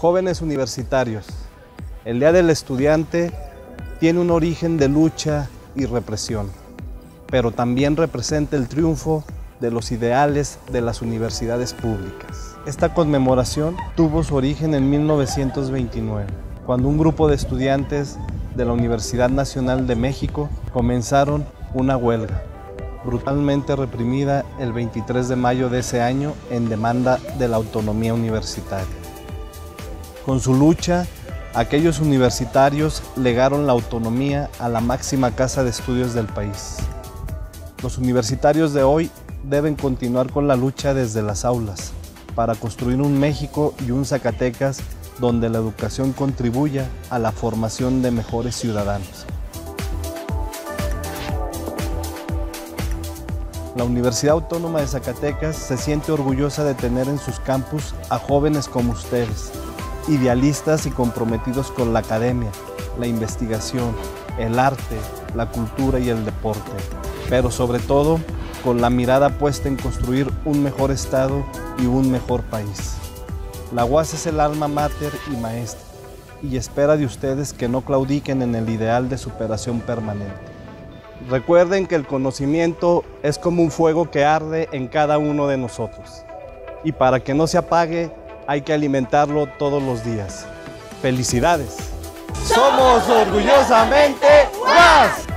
Jóvenes universitarios, el Día del Estudiante tiene un origen de lucha y represión, pero también representa el triunfo de los ideales de las universidades públicas. Esta conmemoración tuvo su origen en 1929, cuando un grupo de estudiantes de la Universidad Nacional de México comenzaron una huelga brutalmente reprimida el 23 de mayo de ese año en demanda de la autonomía universitaria. Con su lucha, aquellos universitarios legaron la autonomía a la máxima casa de estudios del país. Los universitarios de hoy deben continuar con la lucha desde las aulas para construir un México y un Zacatecas donde la educación contribuya a la formación de mejores ciudadanos. La Universidad Autónoma de Zacatecas se siente orgullosa de tener en sus campus a jóvenes como ustedes, idealistas y comprometidos con la academia, la investigación, el arte, la cultura y el deporte, pero sobre todo con la mirada puesta en construir un mejor Estado y un mejor país. La UAS es el alma mater y maestra, y espera de ustedes que no claudiquen en el ideal de superación permanente. Recuerden que el conocimiento es como un fuego que arde en cada uno de nosotros. Y para que no se apague, hay que alimentarlo todos los días. ¡Felicidades! Somos orgullosamente más.